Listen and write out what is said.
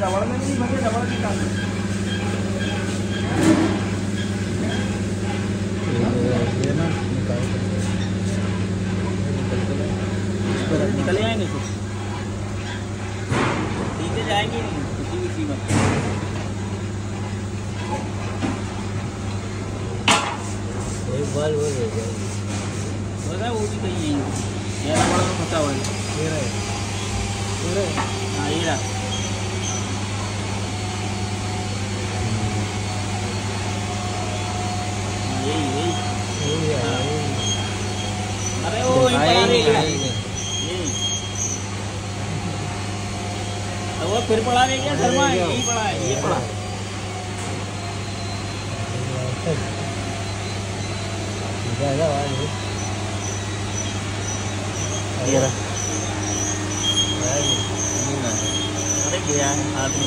इसमें से डबल निकाल ये ना निकाल निकल जाएँगे कुछ? सीधे जाएँगे नहीं किसी भी कीमत एक बार वो ले जाए हो गया वो भी कहीं है। ये बड़ा तो फंसा हुआ है। ये रहे। ये रहे। हाँ ये रहा हाँ, यही यही यही है हाँ। यही अरे वो तो वो फिर पढ़ा पड़ा रहेगा शर्मा यही पड़ा है ये आएगी। अरे गया हाथ में